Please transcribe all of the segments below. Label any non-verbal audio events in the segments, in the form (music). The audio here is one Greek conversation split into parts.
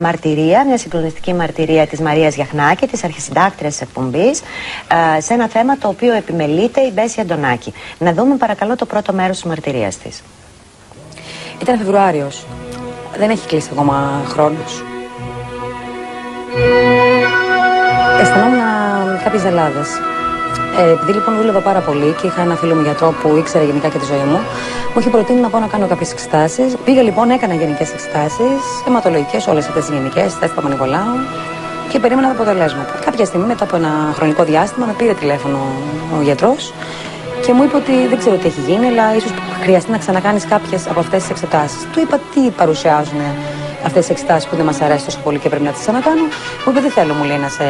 μαρτυρία, μια συγκλονιστική μαρτυρία της Μαρίας Γιαχνάκη, της αρχισυντάκτριας της εκπομπής, ε, σε ένα θέμα το οποίο επιμελείται η Μπέση Αντωνάκη. Να δούμε παρακαλώ το πρώτο μέρος της μαρτυρίας της. Ήταν Φεβρουάριος. Δεν έχει κλείσει ακόμα χρόνος. Αισθανόμουν κάποιες ζελάδες. Ε, επειδή λοιπόν δούλευα πάρα πολύ και είχα ένα φίλο μου γιατρό που ήξερε γενικά και τη ζωή μου, μου είχε προτείνει να πάω να κάνω κάποιες εξετάσεις. Πήγα λοιπόν, έκανα γενικές εξετάσεις, αιματολογικές, όλες αυτές τις γενικές, τεστ Παπα-Νικολάου και περίμενα τα αποτελέσματα. Κάποια στιγμή, μετά από ένα χρονικό διάστημα, με πήρε τηλέφωνο ο γιατρός και μου είπε ότι δεν ξέρω τι έχει γίνει, αλλά ίσως χρειαστεί να ξανακάνεις κάποιες από αυτές τις εξετάσεις. Του είπα τι παρουσιάζουν αυτές τι εξετάσεις που δεν μας αρέσουν τόσο πολύ και πρέπει να τις ξανακάνω. Μου είπε: Δεν θέλω, μου λέει, να σε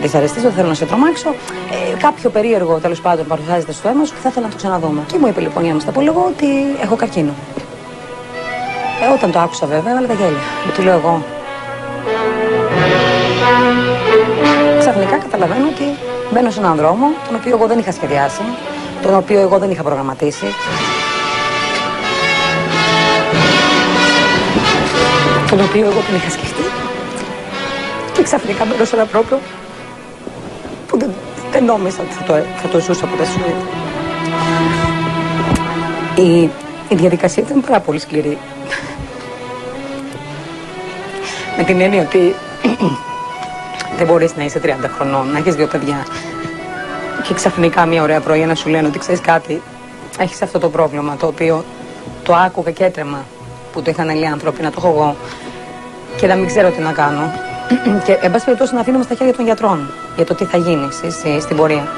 δυσαρεστήσω, δεν θέλω να σε τρομάξω. Ε, κάποιο περίεργο τέλος πάντων παρουσιάζεται στο αίμα σου και θα ήθελα να το ξαναδούμε. Και μου είπε λοιπόν η άμεστα ότι έχω καρκίνο. Ε, όταν το άκουσα βέβαια, έβαλε τα γέλια. Μου του λέω εγώ. Ξαφνικά καταλαβαίνω ότι μπαίνω σε έναν δρόμο τον οποίο εγώ δεν είχα σχεδιάσει, τον οποίο εγώ δεν είχα προγραμματίσει, τον οποίο εγώ δεν είχα σκεφτεί. Και ξαφνικά μπαίνω σε ένα πρόβλημα που δεν, δεν νόμιζα ότι θα το, θα το ζούσα ποτέ στη ζωή. Η, η διαδικασία ήταν πάρα πολύ σκληρή. Με την έννοια ότι (clears throat) δεν μπορείς να είσαι 30 χρονών, να έχεις δύο παιδιά και ξαφνικά μια ωραία πρωί να σου λένε ότι ξέρεις κάτι, έχεις αυτό το πρόβλημα το οποίο το άκουγα και έτρεμα που το είχαν άλλοι άνθρωποι, να το έχω εγώ και να μην ξέρω τι να κάνω. (clears throat) και εν πάση περιπτώσει να αφήνουμε στα χέρια των γιατρών για το τι θα γίνει εσύ, στην πορεία.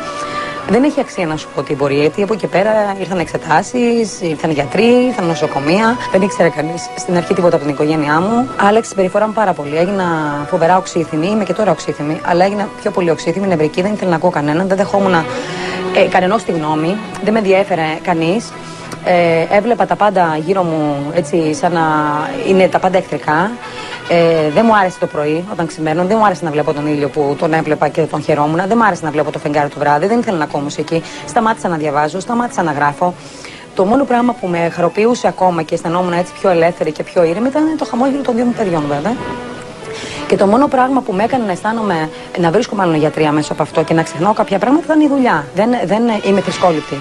Δεν έχει αξία να σου πω την πορεία, γιατί από εκεί πέρα ήρθαν εξετάσεις, ήρθαν γιατροί, ήρθαν νοσοκομεία. Δεν ήξερε κανείς στην αρχή τίποτα από την οικογένειά μου. Άλλαξε τη συμπεριφορά μου πάρα πολύ. Έγινα φοβερά οξύθυμη, είμαι και τώρα οξύθυμη, αλλά έγινα πιο πολύ οξύθυμη, νευρική, δεν ήθελα να ακούω κανέναν, δεν δεχόμουν ε, κανενός τη γνώμη, δεν με ενδιέφερε κανείς. Ε, έβλεπα τα πάντα γύρω μου έτσι σαν να είναι τα πάντα εχθρικά. Ε, δεν μου άρεσε το πρωί όταν ξημέρνω, δεν μου άρεσε να βλέπω τον ήλιο που τον έβλεπα και τον χαιρόμουν, δεν μου άρεσε να βλέπω το φεγγάρι το βράδυ, δεν ήθελα να ακούω μουσική. Σταμάτησα να διαβάζω, σταμάτησα να γράφω. Το μόνο πράγμα που με χαροποιούσε ακόμα και αισθανόμουν έτσι πιο ελεύθερη και πιο ήρεμη ήταν το χαμόγελο των δύο μου παιδιών, βέβαια. Και το μόνο πράγμα που με έκανε να αισθάνομαι, να βρίσκω μάλλον γιατρία μέσα από αυτό και να ξεχνάω κάποια πράγματα ήταν η δουλειά. Δεν, δεν είμαι θρησκόληπτη.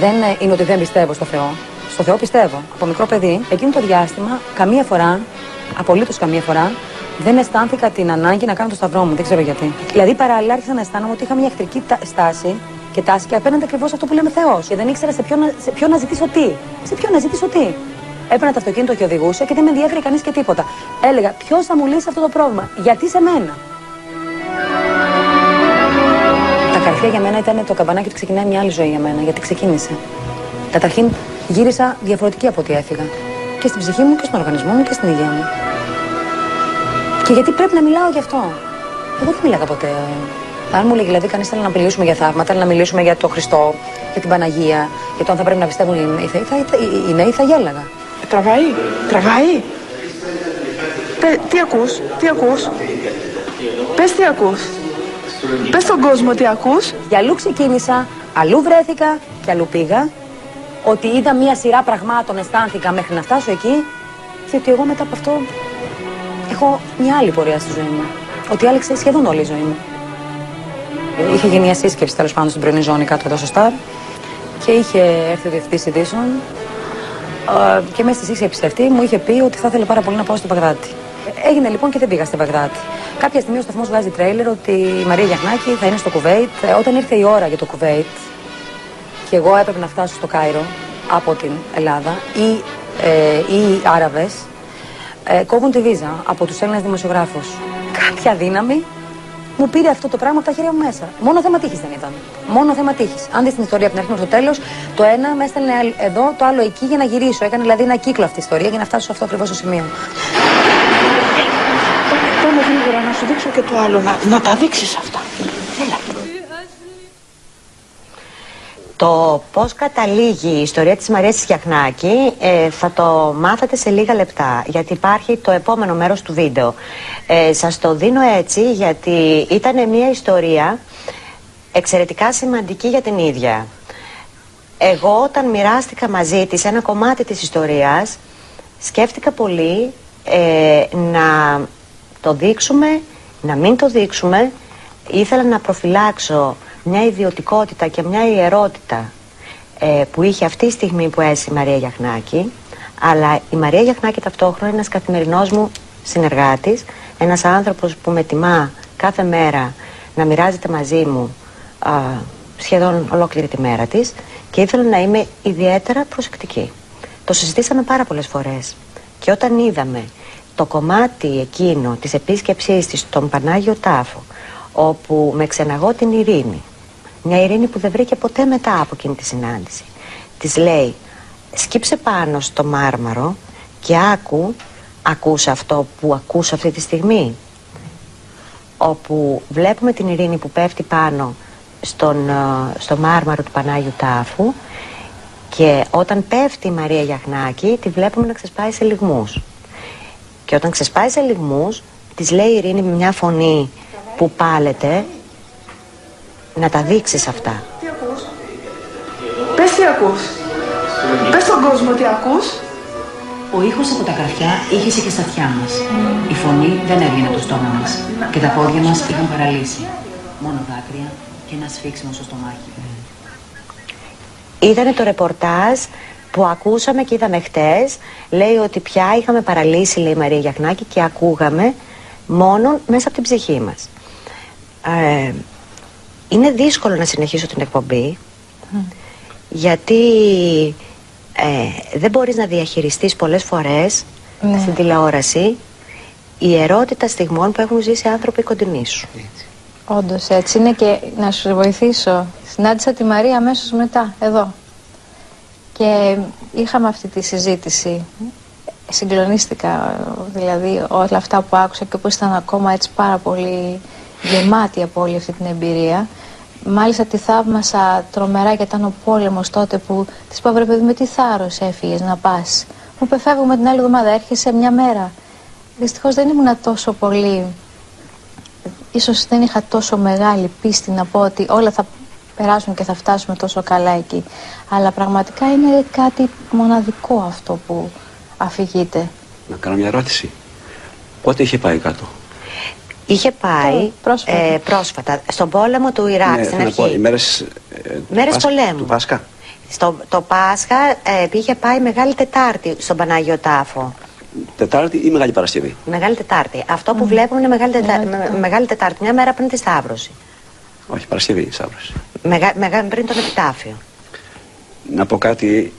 Δεν είναι ότι δεν πιστεύω στο Θεό. Στο Θεό πιστεύω. Από μικρό παιδί, εκείνο το διάστημα, καμία φορά απολύτως καμία φορά, δεν αισθάνθηκα την ανάγκη να κάνω το σταυρό μου. Δεν ξέρω γιατί. Δηλαδή, παράλληλα άρχισα να αισθάνομαι ότι είχα μια εχθρική στάση και τάση και απέναντι ακριβώς αυτό που λέμε Θεός. Και δεν ήξερα σε ποιο, να, σε ποιο να ζητήσω τι. Σε ποιο να ζητήσω τι. Έπαιρνα το αυτοκίνητο και οδηγούσα και δεν με ενδιαφέρει κανείς και τίποτα. Έλεγα, ποιος θα μου λύσει αυτό το πρόβλημα; Γιατί σε μένα; Τα καρφιά για μένα ήταν το καμπανάκι ότι ξεκινάει μια άλλη ζωή για μένα, γιατί ξεκίνησε. Καταρχήν γύρισα διαφορετική από ό,τι έφυγα και στην ψυχή μου και στον οργανισμό μου και στην υγεία μου. Και γιατί πρέπει να μιλάω γι' αυτό; Εγώ δεν μιλάγα ποτέ. Αν μου λέει δηλαδή κανείς θέλει να μιλήσουμε για θαύματα, θέλει να μιλήσουμε για τον Χριστό, για την Παναγία, για το αν θα πρέπει να πιστεύουν οι, θεοί, θα, οι, νέοι, θα γέλαγα. Ε, τραβάει, τραβάει. τι ακούς, τι ακούς. Πες τι ακούς. Πες στον κόσμο τι ακούς. Για αλλού ξεκίνησα, αλλού βρέθηκα και αλλού πήγα ότι είδα μία σειρά πραγμάτων, αισθάνθηκα μέχρι να φτάσω εκεί και ότι εγώ μετά από αυτό έχω μια άλλη πορεία στη ζωή μου. Ότι άλλαξε σχεδόν όλη η ζωή μου. Είχε γίνει μια σύσκεψη τέλος πάντων στην πρωινή ζώνη κάτω εδώ στο Σταρ και είχε έρθει ο διευθυντής ειδήσεων και μέσα στη σύσκεψη αυτή μου είχε πει ότι θα ήθελε πάρα πολύ να πάω στο Παγδάτη. Έγινε λοιπόν και δεν πήγα στην Παγδάτη. Κάποια στιγμή ο σταθμός βγάζει τρέιλερ ότι η Μαρία Γιαχνάκη θα είναι στο Κουβέιτ. Ε, όταν ήρθε η ώρα για το Κουβέιτ, και εγώ έπρεπε να φτάσω στο Κάιρο από την Ελλάδα ή ε, οι Άραβες ε, κόβουν τη βίζα από τους Έλληνες δημοσιογράφους. Κάποια δύναμη μου πήρε αυτό το πράγμα από τα χέρια μου μέσα. Μόνο θέμα τύχης δεν ήταν. Μόνο θέμα τύχης. Αν δεις την ιστορία από την αρχή μέχρι το τέλος, το ένα με έστελνε εδώ, το άλλο εκεί για να γυρίσω. Έκανε δηλαδή ένα κύκλο αυτή η ιστορία για να φτάσω σε αυτό ακριβώς το σημείο. Πάμε γρήγορα να σου δείξω και το άλλο, να, να τα δείξεις αυτά. Το πώς καταλήγει η ιστορία της Μαρίας Σιαχνάκη ε, θα το μάθατε σε λίγα λεπτά γιατί υπάρχει το επόμενο μέρος του βίντεο. Ε, σας το δίνω έτσι γιατί ήταν μια ιστορία εξαιρετικά σημαντική για την ίδια. Εγώ όταν μοιράστηκα μαζί της ένα κομμάτι της ιστορίας σκέφτηκα πολύ ε, να το δείξουμε, να μην το δείξουμε. Ήθελα να προφυλάξω μια ιδιωτικότητα και μια ιερότητα ε, που είχε αυτή τη στιγμή που έζησε η Μαρία Γιαχνάκη. Αλλά η Μαρία Γιαχνάκη ταυτόχρονα είναι ένας καθημερινός μου συνεργάτης, ένας άνθρωπος που με τιμά κάθε μέρα να μοιράζεται μαζί μου α, σχεδόν ολόκληρη τη μέρα της και ήθελα να είμαι ιδιαίτερα προσεκτική. Το συζητήσαμε πάρα πολλές φορές και όταν είδαμε το κομμάτι εκείνο της επίσκεψής της στον Πανάγιο Τάφο όπου με ξεναγώ την ειρήνη μια ειρήνη που δεν βρήκε ποτέ μετά από εκείνη τη συνάντηση. Της λέει σκύψε πάνω στο μάρμαρο και άκου ακούς αυτό που ακούς αυτή τη στιγμή όπου βλέπουμε την ειρήνη που πέφτει πάνω στον, ε, στο μάρμαρο του Πανάγιου Τάφου και όταν πέφτει η Μαρία Γιαχνάκη τη βλέπουμε να ξεσπάει σε λιγμούς. Και όταν ξεσπάει σε λιγμούς της λέει η Ειρήνη με μια φωνή που πάλεται να τα δείξεις αυτά Τι ακούς; Πες τι ακούς. Πες στον κόσμο τι ακούς. Ο ήχος από τα καρφιά είχε και στα αυτιά μας. Η φωνή δεν έβγαινε από το στόμα μας. Και τα πόδια μας είχαν παραλύσει. Μόνο δάκρυα και ένα σφίξιμο στο στομάχι. Ήταν το ρεπορτάζ που ακούσαμε και είδαμε χτες λέει ότι πια είχαμε παραλύσει λέει η Μαρία Γιαχνάκη και ακούγαμε μόνο μέσα από την ψυχή μας ε, είναι δύσκολο να συνεχίσω την εκπομπή γιατί ε, δεν μπορείς να διαχειριστείς πολλές φορές Ναι. στην τηλεόραση η ερώτητα στιγμών που έχουν ζήσει άνθρωποι κοντινοί σου. Όντως έτσι είναι και να σου βοηθήσω. Συνάντησα τη Μαρία αμέσως μετά, εδώ. Και είχαμε αυτή τη συζήτηση. Συγκλονίστηκα, δηλαδή όλα αυτά που άκουσα και που ήταν ακόμα έτσι πάρα πολύ γεμάτη από όλη αυτή την εμπειρία. Μάλιστα τη θαύμασα τρομερά γιατί ήταν ο πόλεμος τότε που της είπα βρε παιδί με τι θάρρος έφυγες να πας; Μου είπε φεύγουμε την άλλη εβδομάδα, έρχεσαι μια μέρα. Δυστυχώς δεν ήμουν τόσο πολύ ίσως δεν είχα τόσο μεγάλη πίστη να πω ότι όλα θα περάσουν και θα φτάσουμε τόσο καλά εκεί. Αλλά πραγματικά είναι κάτι μοναδικό αυτό που αφηγείται. Να κάνω μια ερώτηση. Πότε είχε πάει κάτω; Είχε πάει Τώρα, πρόσφατα. ε, πρόσφατα στον πόλεμο του Ιράκ στην θέλω να πω, οι αρχή. μέρες, ε, του Μέρες Πάσχα- πολέμου. Του Πάσχα. Στο, το Πάσχα ε, είχε πάει Μεγάλη Τετάρτη στον Πανάγιο Τάφο. Τετάρτη ή Μεγάλη Παρασκευή; Μεγάλη Τετάρτη. Αυτό που βλέπουμε είναι Μεγάλη, Τετά... με- Μεγάλη Τετάρτη, μια μέρα πριν τη Σταύρωση. Όχι, Παρασκευή, Σάββαση. Μεγα... Μεγα... Πριν τον επιτάφιο. Να πω κάτι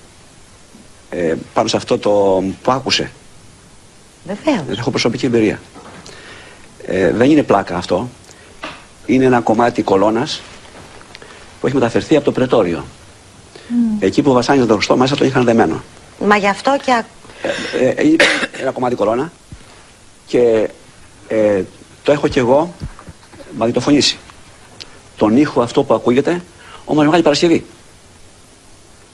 ε, πάνω σε αυτό το που άκουσε. Βεβαίως. Δεν έχω προσωπική εμπειρία. Ε, δεν είναι πλάκα αυτό. Είναι ένα κομμάτι κολόνας που έχει μεταφερθεί από το Πρετόριο. Εκεί που βασάνιζαν τον Χριστό μέσα το είχαν δεμένο. Μα γι' αυτό και. α- Ε, ε, είναι ένα κομμάτι κολόνα και ε, το έχω κι εγώ μαγνητοφωνήσει. Τον ήχο αυτό που ακούγεται, όμως Μεγάλη Παρασκευή.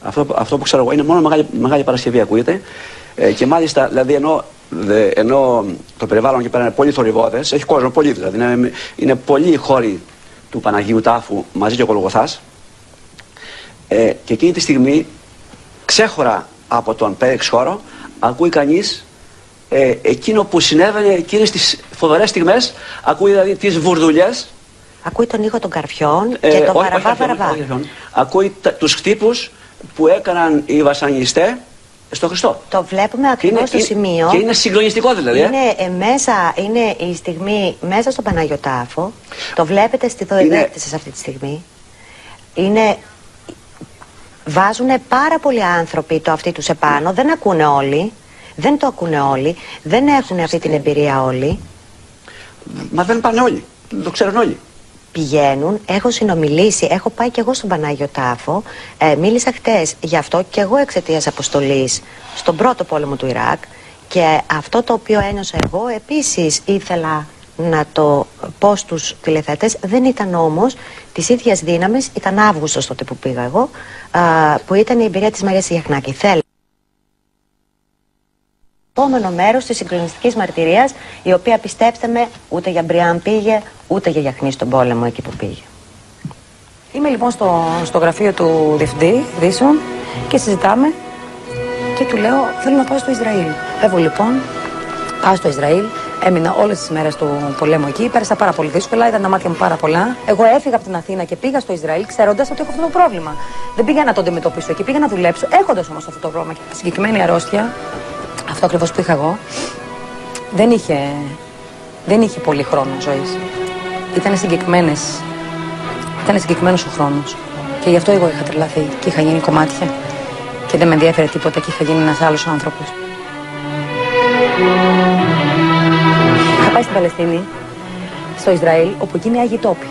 Αυτό, που- αυτό που ξέρω εγώ είναι μόνο Μεγάλη, Μεγάλη Παρασκευή ακούγεται ε, και μάλιστα δηλαδή ενώ, δε, ενώ το περιβάλλον εκεί πέρα είναι πολύ θορυβόδες, έχει κόσμο πολύ δηλαδή, είναι, είναι πολλοί οι χώροι του Παναγίου Τάφου μαζί και ο Κολγοθάς ε, και εκείνη τη στιγμή ξέχωρα από τον πέριξ χώρο ακούει κανείς ε, εκείνο που συνέβαινε εκείνες τις φοβερές στιγμές ακούει δηλαδή τις βουρδουλιές Ακούει τον ήχο των καρφιών ε, και τον όχι- όχι παραβά καρφιών, παραβά. όχι καρφιών. ακούει τα, τους χτύπους που έκαναν οι βασανιστές στο Χριστό Το βλέπουμε Και ακριβώς στο είναι- σημείο. και είναι συγκλονιστικό δηλαδή ε. Είναι, ε, μέσα, είναι η στιγμή μέσα στον Παναγιωτάφο. Το βλέπετε στη δοεδέκτηση σε αυτή τη στιγμή. Είναι... Βάζουν πάρα πολλοί άνθρωποι το αυτί τους επάνω. Δεν ακούνε όλοι. Δεν το ακούνε όλοι. Δεν έχουν αυτή την εμπειρία όλοι. μα δεν πάνε όλοι το ξέρουν όλοι Πηγαίνουν, έχω συνομιλήσει, έχω πάει και εγώ στον Πανάγιο Τάφο. Ε, μίλησα χτες γι' αυτό και εγώ εξαιτίας αποστολής στον πρώτο πόλεμο του Ιράκ. Και αυτό το οποίο ένιωσα εγώ επίσης ήθελα να το πω στους τηλεθεατές. Δεν ήταν όμως της ίδιας δύναμης, ήταν Αύγουστος τότε που πήγα εγώ, α, που ήταν η εμπειρία της Μαρίας Γιαχνάκη. Θέλω επόμενο μέρος της συγκλονιστικής μαρτυρίας η οποία πιστέψτε με ούτε για Μπριάν πήγε ούτε για Γιαχνή στον πόλεμο εκεί που πήγε. Είμαι λοιπόν στο, στο γραφείο του διευθυντή Δήσεων και συζητάμε και του λέω θέλω να πάω στο Ισραήλ. Φεύγω λοιπόν, πάω στο Ισραήλ, Έμεινα όλες τις μέρες του πολέμου εκεί. Πέρασα πάρα πολύ δύσκολα, ήταν τα μάτια μου πάρα πολλά. Εγώ έφυγα από την Αθήνα και πήγα στο Ισραήλ ξέροντας ότι έχω αυτό το πρόβλημα. Δεν πήγα να το αντιμετωπίσω εκεί, πήγα να δουλέψω έχοντας όμως αυτό το πρόβλημα. Και συγκεκριμένη αρρώστια, αυτό ακριβώς που είχα εγώ, δεν είχε, δεν είχε πολύ χρόνο ζωής. Ήταν συγκεκριμένε. Ήταν συγκεκριμένο ο χρόνος. Και γι' αυτό εγώ είχα τρελαθεί και είχα γίνει κομμάτια. Και δεν με ενδιαφέρε τίποτα και είχα γίνει ένας άλλος άνθρωπος. Είχα πάει στην Παλαιστίνη, στο Ισραήλ, όπου εκεί είναι Άγιοι τόποι.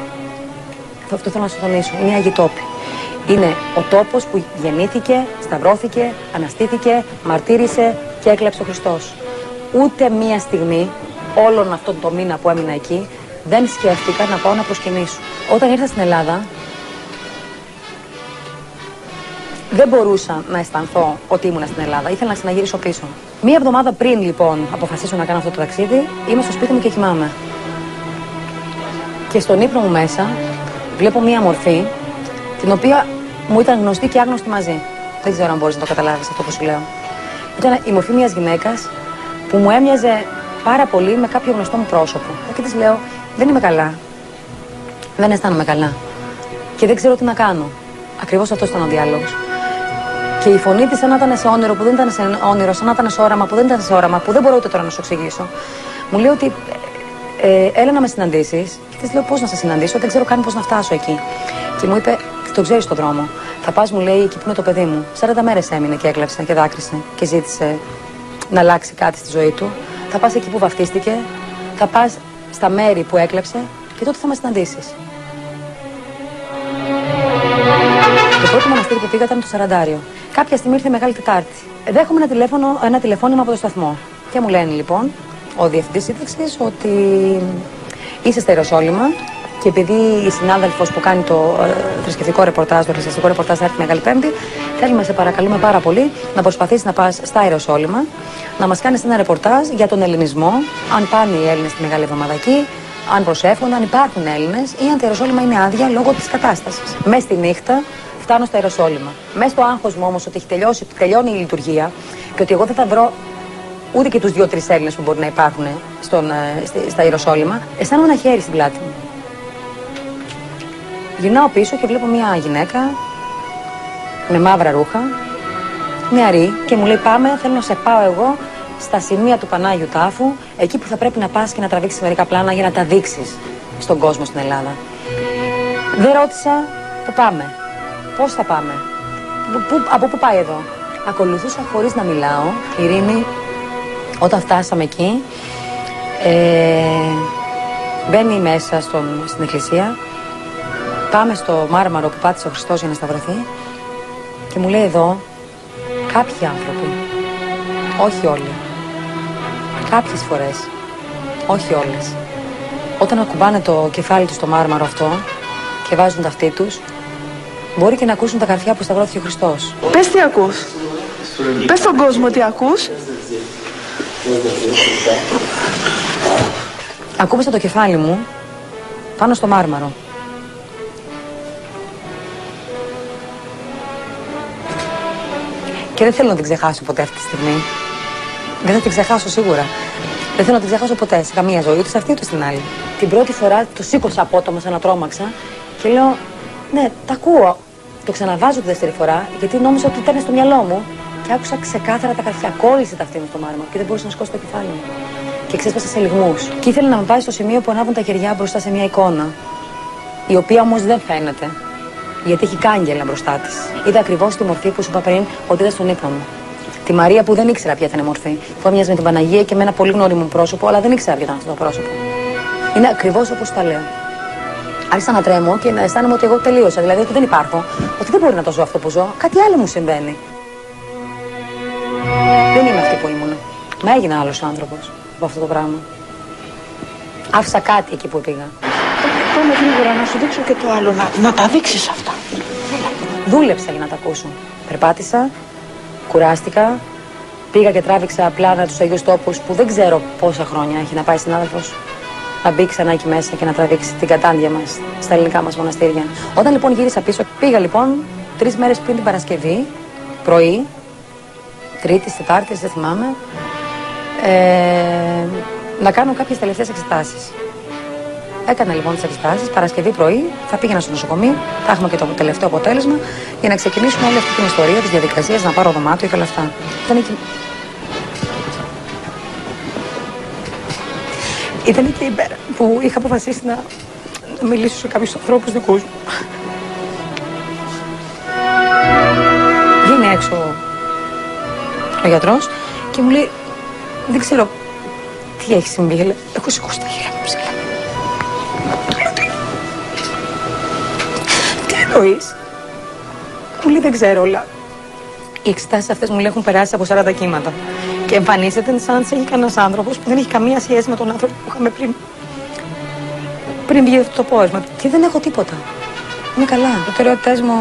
Αυτό θέλω να σου τονίσω. Είναι Άγιοι τόποι. Είναι ο τόπος που γεννήθηκε, σταυρώθηκε, αναστήθηκε, μαρτύρησε και έκλεψε ο Χριστός. Ούτε μία στιγμή, όλον αυτόν τον μήνα που έμεινα εκεί, δεν σκέφτηκα να πάω να προσκυνήσω. Όταν ήρθα στην Ελλάδα, δεν μπορούσα να αισθανθώ ότι ήμουν στην Ελλάδα. Ήθελα να ξαναγυρίσω πίσω. Μία εβδομάδα πριν λοιπόν αποφασίσω να κάνω αυτό το ταξίδι, είμαι στο σπίτι μου και κοιμάμαι. Και στον ύπνο μου μέσα βλέπω μία μορφή την οποία μου ήταν γνωστή και άγνωστη μαζί. Δεν ξέρω αν μπορείς να το καταλάβεις αυτό που σου λέω. Ήταν η μορφή μιας γυναίκας που μου έμοιαζε πάρα πολύ με κάποιο γνωστό μου πρόσωπο. Και της λέω: Δεν είμαι καλά. Δεν αισθάνομαι καλά. Και δεν ξέρω τι να κάνω. Ακριβώς αυτό ήταν ο διάλογος. Και η φωνή της, σαν να ήταν σε όνειρο που δεν ήταν σε όνειρο, σαν να ήταν σε όραμα που δεν ήταν σε όραμα, που δεν μπορώ ούτε τώρα να σου εξηγήσω. Μου λέει ότι ε, ε έλα να με συναντήσεις. Και της λέω πώς να σε συναντήσω, δεν ξέρω καν πώς να φτάσω εκεί. Και μου είπε, το ξέρεις τον δρόμο. Θα πας, μου λέει, εκεί που είναι το παιδί μου. 40 μέρες έμεινε και έκλαψε και δάκρυσε και ζήτησε να αλλάξει κάτι στη ζωή του. Θα πας εκεί που βαφτίστηκε, θα πας στα μέρη που έκλαψε και τότε θα με συναντήσεις. Το πρώτο μοναστήρι που πήγα ήταν το Σαραντάριο. Κάποια στιγμή ήρθε Μεγάλη Τετάρτη. Δέχομαι ένα, τηλέφωνο, ένα τηλεφώνημα από το σταθμό. Και μου λένε λοιπόν ο διευθυντής σύνταξης ότι είσαι στα Ιεροσόλυμα και επειδή η συνάδελφος που κάνει το ε, θρησκευτικό ρεπορτάζ, το θρησκευτικό ρεπορτάζ θα έρθει Μεγάλη Πέμπτη, θέλουμε, σε παρακαλούμε πάρα πολύ να προσπαθήσεις να πας στα Ιεροσόλυμα, να μας κάνεις ένα ρεπορτάζ για τον ελληνισμό, αν πάνε οι Έλληνες τη Μεγάλη Εβδομάδα εκεί, αν προσέφουν, αν υπάρχουν Έλληνες ή αν τα Ιεροσόλυμα είναι άδεια λόγω της κατάστασης. Μες στη νύχτα φτάνω στα Ιεροσόλυμα. Μέσα στο άγχος μου όμως ότι έχει τελειώσει, τελειώνει η λειτουργία και ότι εγώ δεν θα βρω ούτε και τους δύο-τρεις Έλληνες που μπορεί να υπάρχουν στον, ε, στα Ιεροσόλυμα, αισθάνομαι ένα χέρι στην πλάτη μου. Γυρνάω πίσω και βλέπω μια γυναίκα με μαύρα ρούχα, νεαρή και μου λέει πάμε, θέλω να σε πάω εγώ στα σημεία του Πανάγιου Τάφου, εκεί που θα πρέπει να πας και να τραβήξεις μερικά πλάνα για να τα δείξεις στον κόσμο στην Ελλάδα. Δεν ρώτησα πού πάμε, πώς θα πάμε, πού, από πού πάει εδώ. Ακολουθούσα χωρίς να μιλάω, ειρήνη, όταν φτάσαμε εκεί, ε, μπαίνει μέσα στον, στην εκκλησία, Πάμε στο μάρμαρο που πάτησε ο Χριστός για να σταυρωθεί και μου λέει εδώ κάποιοι άνθρωποι, όχι όλοι, κάποιες φορές, όχι όλες, όταν ακουμπάνε το κεφάλι τους στο μάρμαρο αυτό και βάζουν τα αυτοί τους, μπορεί και να ακούσουν τα καρφιά που σταυρώθηκε ο Χριστός. Πες τι ακούς. Πες στον κόσμο τι ακούς. Ακούμπησα το κεφάλι μου πάνω στο μάρμαρο. Και δεν θέλω να την ξεχάσω ποτέ αυτή τη στιγμή. Δεν θα την ξεχάσω σίγουρα. Δεν θέλω να την ξεχάσω ποτέ σε καμία ζωή, ούτε σε αυτή ούτε στην άλλη. Την πρώτη φορά το σήκωσα απότομα, σαν να τρόμαξα και λέω: Ναι, τα ακούω. Το ξαναβάζω τη δεύτερη φορά, γιατί νόμιζα ότι ήταν στο μυαλό μου και άκουσα ξεκάθαρα τα καρφιά. Κόλλησε τα αυτή μου στο μάρμα και δεν μπορούσα να σκόσω το κεφάλι μου. Και ξέσπασα σε λιγμούς. Και ήθελε να με πάει στο σημείο που ανάβουν τα χεριά μπροστά σε μια εικόνα. Η οποία όμως δεν φαίνεται γιατί έχει κάγκελα μπροστά της. Είδα ακριβώς τη μορφή που σου είπα πριν ότι είδα στον ύπνο μου. Τη Μαρία που δεν ήξερα ποια ήταν η μορφή. Που έμοιαζε με την Παναγία και με ένα πολύ γνώριμο πρόσωπο, αλλά δεν ήξερα ποιο ήταν αυτό το πρόσωπο. Είναι ακριβώς όπως τα λέω. Άρχισα να τρέμω και να αισθάνομαι ότι εγώ τελείωσα. Δηλαδή ότι δεν υπάρχω. Ότι δεν μπορεί να το ζω αυτό που ζω. Κάτι άλλο μου συμβαίνει. Δεν είμαι αυτή που ήμουν. Μα έγινα άλλος άνθρωπος από αυτό το πράγμα. Άφησα κάτι εκεί που πήγα. Πάμε γρήγορα να σου δείξω και το άλλο, να, να τα δείξεις αυτά. Δούλεψα για να τα ακούσω. Περπάτησα, κουράστηκα, πήγα και τράβηξα πλάνα τους Αγίου Τόπους που δεν ξέρω πόσα χρόνια έχει να πάει συνάδελφος. Να μπει ξανά εκεί μέσα και να τραβήξει την κατάντια μας στα ελληνικά μας μοναστήρια. Όταν λοιπόν γύρισα πίσω, πήγα λοιπόν τρεις μέρες πριν την Παρασκευή, πρωί, Τρίτη, Τετάρτη, δεν θυμάμαι. Ε, να κάνω κάποιες τελευταίες εξετάσεις. Έκανα λοιπόν τις εξετάσεις. Παρασκευή πρωί θα πήγαινα στο νοσοκομείο, θα έχουμε και το τελευταίο αποτέλεσμα για να ξεκινήσουμε όλη αυτή την ιστορία της διαδικασίας να πάρω δωμάτιο και όλα αυτά. Ήταν εκεί. Ήταν εκεί η μέρα που είχα αποφασίσει να, να μιλήσω σε κάποιους ανθρώπους δικούς μου. Βγαίνει έξω ο γιατρός και μου λέει: Δεν ξέρω τι έχει συμβεί. Λέει, Έχω σηκώσει τα χέρια μου ψηλά. Τι εννοείς; Μου λέει: Δεν ξέρω, αλλά οι εξετάσεις αυτές μου λέει έχουν περάσει από 40 κύματα. Και εμφανίζεται σαν σε έχει κανένας άνθρωπος που δεν έχει καμία σχέση με τον άνθρωπο που είχαμε πριν. Πριν βγει αυτό το πόρισμα. Και δεν έχω τίποτα. Είμαι καλά. Οι προτεραιότητές μου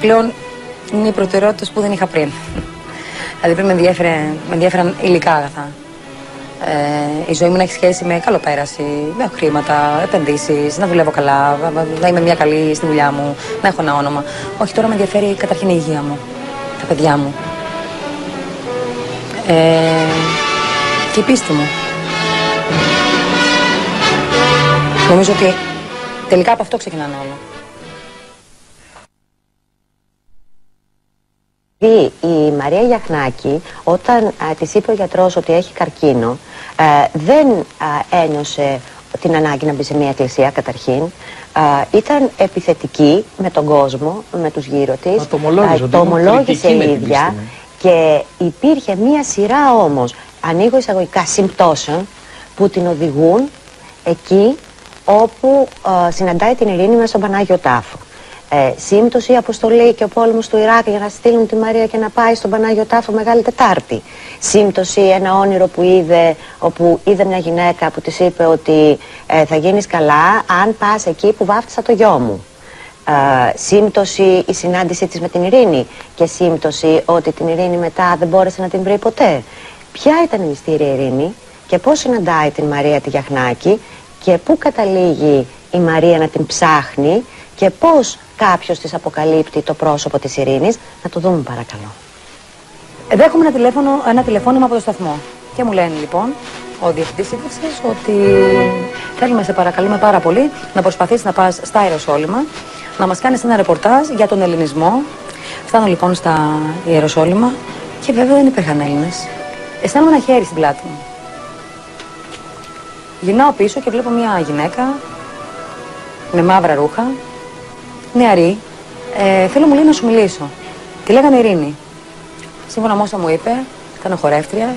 πλέον είναι οι προτεραιότητες που δεν είχα πριν. Δηλαδή πριν με, ενδιέφερε, με ενδιαφέραν υλικά αγαθά. Ε, η ζωή μου να έχει σχέση με καλοπέραση, με χρήματα, επενδύσεις, να δουλεύω καλά, να είμαι μια καλή στη δουλειά μου, να έχω ένα όνομα. Όχι, τώρα με ενδιαφέρει καταρχήν η υγεία μου, τα παιδιά μου. Ε, και η πίστη μου. Νομίζω ότι τελικά από αυτό ξεκινάνε όλα. Δηλαδή, η Μαρία Γιαχνάκη, όταν α, της είπε ο γιατρός ότι έχει καρκίνο, ε, δεν α, ένιωσε την ανάγκη να μπει σε μια εκκλησία καταρχήν. Α, ήταν επιθετική με τον κόσμο, με τους γύρω της. Μα το ομολόγησε, Α, ότι το ήμουν ομολόγησε κριτική με η την ίδια. πίστη μου. Και υπήρχε μια σειρά όμως, ανοίγω εισαγωγικά, συμπτώσεων που την οδηγούν εκεί όπου ε, συναντάει την ειρήνη μέσα στον Πανάγιο Τάφο. Ε, σύμπτωση η αποστολή και ο πόλεμος του Ιράκ για να στείλουν τη Μαρία και να πάει στον Πανάγιο Τάφο Μεγάλη Τετάρτη. Σύμπτωση ένα όνειρο που είδε, όπου είδε μια γυναίκα που της είπε ότι ε, θα γίνεις καλά αν πας εκεί που βάφτισα το γιο μου. Ε, σύμπτωση η συνάντησή της με την Ειρήνη και σύμπτωση ότι την Ειρήνη μετά δεν μπόρεσε να την βρει ποτέ. Ποια ήταν η μυστήρια Ειρήνη και πώς συναντάει την Μαρία τη Γιαχνάκη και πού καταλήγει η Μαρία να την ψάχνει και πώς κάποιος της αποκαλύπτει το πρόσωπο της Ειρήνης. Να το δούμε παρακαλώ. Δέχομαι ένα, τηλέφωνο, ένα τηλεφώνημα από το σταθμό. Και μου λένε λοιπόν ο διευθυντής σύνταξης ότι θέλουμε, σε παρακαλούμε πάρα πολύ, να προσπαθήσεις να πας στα Ιεροσόλυμα, να μας κάνεις ένα ρεπορτάζ για τον Ελληνισμό. Φτάνω λοιπόν στα Ιεροσόλυμα και βέβαια δεν υπήρχαν Έλληνες. Αισθάνομαι ένα χέρι στην πλάτη μου. Γυρνάω πίσω και βλέπω μια γυναίκα με μαύρα ρούχα, νεαρή. Ε, θέλω μου λέει να σου μιλήσω. Τη λέγανε Ειρήνη. Σύμφωνα με όσα μου είπε, ήταν χορεύτρια.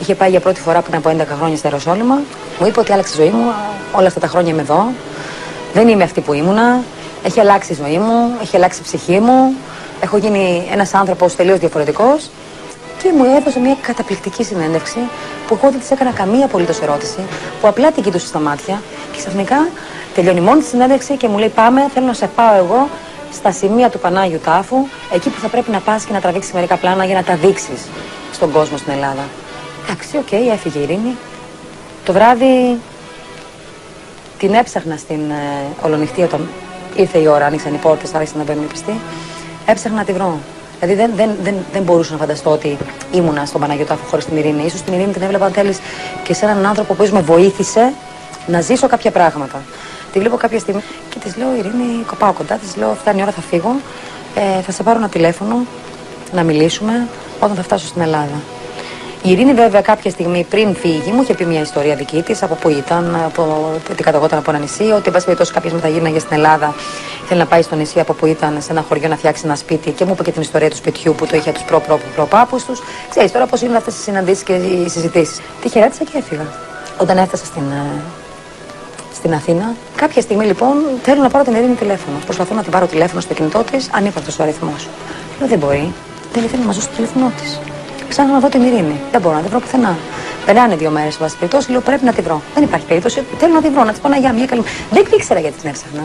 Είχε πάει για πρώτη φορά πριν από 11 χρόνια στα Ιεροσόλυμα. Μου είπε ότι άλλαξε η ζωή μου. Όλα αυτά τα χρόνια είμαι εδώ. Δεν είμαι αυτή που ήμουνα. Έχει αλλάξει η ζωή μου. Έχει αλλάξει η ψυχή μου. Έχω γίνει ένας άνθρωπος τελείως διαφορετικός. Και μου έδωσε μια καταπληκτική συνέντευξη που εγώ δεν της έκανα καμία απολύτως ερώτηση. Που απλά την κοιτούσα στα μάτια και ξαφνικά τελειώνει μόνη της συνέντευξη και μου λέει: Πάμε, θέλω να σε πάω εγώ στα σημεία του Πανάγιου Τάφου, εκεί που θα πρέπει να πας και να τραβήξεις μερικά πλάνα για να τα δείξεις στον κόσμο στην Ελλάδα. Εντάξει, οκ, έφυγε η Ειρήνη. Το βράδυ την έψαχνα στην ε, Ολονυχτία όταν ήρθε η ώρα, άνοιξαν οι πόρτες, άρχισαν να μπαίνουν οι πιστοί. Έψαχνα να τη βρω. Δηλαδή δεν, δεν, δεν, δεν μπορούσα να φανταστώ ότι ήμουνα στον Πανάγιο Τάφο χωρίς την Ειρήνη. Ίσως την Ειρήνη την έβλεπα, αν θέλεις, και σε έναν άνθρωπο που με βοήθησε να ζήσω κάποια πράγματα. Τη βλέπω κάποια στιγμή και της λέω: Ειρήνη, πάω κοντά. Της λέω: Φτάνει η ώρα, θα φύγω. Ε, θα σε πάρω ένα τηλέφωνο να μιλήσουμε όταν θα φτάσω στην Ελλάδα. Η Ειρήνη, βέβαια, κάποια στιγμή πριν φύγει, μου είχε πει μια ιστορία δική της από πού ήταν, από τι καταγόταν από ένα νησί. Ότι, εν πάση περιπτώσει, κάποια μετά γύρναγε στην Ελλάδα, θέλει να πάει στο νησί από που ήταν, σε ένα χωριό να φτιάξει ένα σπίτι. Και μου είπε και την ιστορία του σπιτιού που το είχε τους προ-προ-προπάπου τους. Ξέρεις τώρα πώς είναι αυτές οι συναντήσεις και οι συζητήσεις. Τη χαιρέτησα και έφυγα. Όταν έφτασα στην, ε, στην Αθήνα. Κάποια στιγμή λοιπόν θέλω να πάρω την Ειρήνη τηλέφωνο. Προσπαθώ να την πάρω τηλέφωνο στο κινητό της, ανύπαρκτος ο αριθμός. Λέω δεν μπορεί. Δεν ήθελε να μα δώσει το τηλέφωνό της. Ψάχνω να δω την Ειρήνη. Δεν μπορώ να την βρω πουθενά. Περνάνε δύο μέρες, σε βάση περιπτώσει, λέω πρέπει να τη βρω. Δεν υπάρχει περίπτωση. Θέλω να τη βρω, να της πω ένα γεια, μια καλή. Δεν ήξερα γιατί την έψαχνα.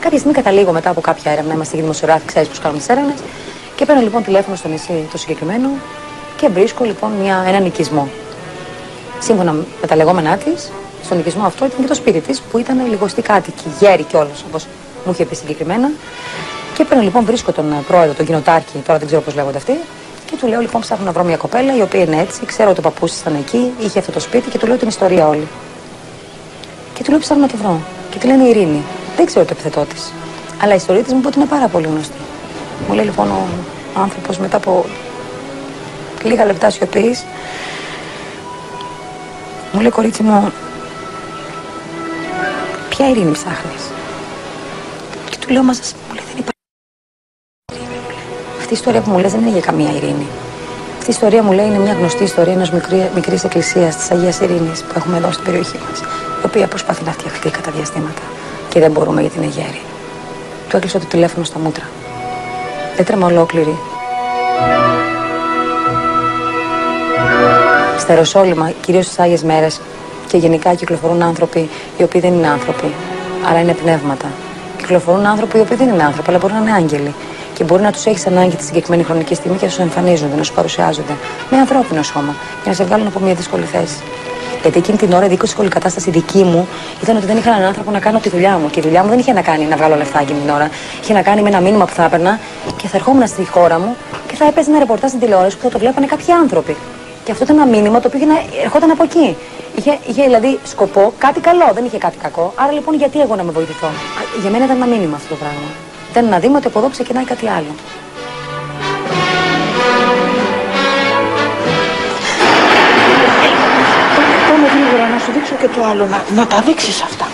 Κάποια στιγμή καταλήγω μετά από κάποια έρευνα, είμαστε και δημοσιογράφοι, ξέρεις πώς κάνουμε τις έρευνες. Και παίρνω λοιπόν τηλέφωνο στο νησί το συγκεκριμένο και βρίσκω λοιπόν μια, έναν οικισμό. Σύμφωνα με τα λεγόμενά της, στον οικισμό αυτό ήταν και το σπίτι της που ήταν λιγοστή κάτοικη, γέρη κιόλας, όπως μου είχε πει συγκεκριμένα. Και παίρνω λοιπόν, βρίσκω τον πρόεδρο, τον κοινοτάρχη, τώρα δεν ξέρω πώς λέγονται αυτοί, Και του λέω λοιπόν ψάχνω να βρω μια κοπέλα η οποία είναι έτσι, ξέρω ότι ο παππούς ήταν εκεί, είχε αυτό το σπίτι και του λέω την ιστορία όλη. Και του λέω ψάχνω να τη βρω. Και τη λένε Ειρήνη. Δεν ξέρω το επιθετό της. Αλλά η ιστορία της μου είπε ότι είναι πάρα πολύ γνωστή. Μου λέει λοιπόν ο άνθρωπος μετά από λίγα λεπτά σιωπής, μου λέει κορίτσι μου, ποια ειρήνη ψάχνεις. Και του λέω, μα μου λέει, δεν υπάρχει. Αυτή η ιστορία που μου λες δεν είναι για καμία ειρήνη. Αυτή η ιστορία μου λέει είναι μια γνωστή ιστορία ενός μικρή εκκλησίας της Αγίας Ειρήνης που έχουμε εδώ στην περιοχή μας, η οποία προσπαθεί να φτιαχτεί κατά διαστήματα και δεν μπορούμε γιατί είναι γέρη. Του έκλεισε το τηλέφωνο στα μούτρα. Έτρεμα ολόκληρη. Στα Ιεροσόλυμα, κυρίως στις Άγιες μέρες και γενικά κυκλοφορούν άνθρωποι οι οποίοι δεν είναι άνθρωποι, αλλά είναι πνεύματα. Κυκλοφορούν άνθρωποι οι οποίοι δεν είναι άνθρωποι, αλλά μπορεί να είναι άγγελοι. Και μπορεί να τους έχεις ανάγκη τη συγκεκριμένη χρονική στιγμή και να σου εμφανίζονται, να σου παρουσιάζονται με ανθρώπινο σώμα για να σε βγάλουν από μια δύσκολη θέση. Γιατί εκείνη την ώρα η δύσκολη κατάσταση δική μου ήταν ότι δεν είχα έναν άνθρωπο να κάνω τη δουλειά μου. Και η δουλειά μου δεν είχε να κάνει να βγάλω λεφτά εκείνη την ώρα. Είχε να κάνει με ένα μήνυμα που θα έπαιρνα και θα ερχόμουν στη χώρα μου και θα έπαιζε ένα ρεπορτάζ στην τηλεόραση που θα το βλέπανε κάποιοι άνθρωποι. Και αυτό ήταν ένα μήνυμα το οποίο ερχόταν από εκεί. Είχε, είχε δηλαδή σκοπό κάτι καλό, δεν είχε κάτι κακό. Άρα λοιπόν γιατί εγώ να με βοηθηθώ; Για μένα ήταν ένα μήνυμα αυτό το πράγμα. Ήταν ένα δήμα ότι από εδώ ξεκινάει κάτι άλλο. Πάμε γρήγορα να σου δείξω και το άλλο, να, να τα δείξεις αυτά.